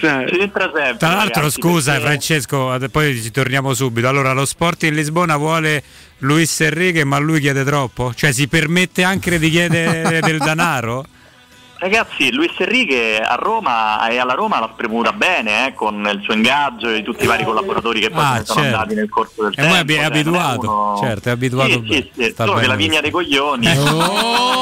Sempre. Tra l'altro, ragazzi, scusa perché- Francesco, poi ci torniamo subito. Allora, lo sport in Lisbona vuole Luis Enrique, ma lui chiede troppo? Cioè, si permette anche di chiedere del denaro? Ragazzi, Luis Enrique a Roma e alla Roma l'ha spremuta bene eh, con il suo ingaggio e tutti i vari collaboratori che poi Ah, sono certo. andati nel corso del E tempo. poi è abituato, cioè, abituato, uno- certo, è abituato Sì, bene, sì, sì, sta solo che la vigna dei coglioni. Eh, oh!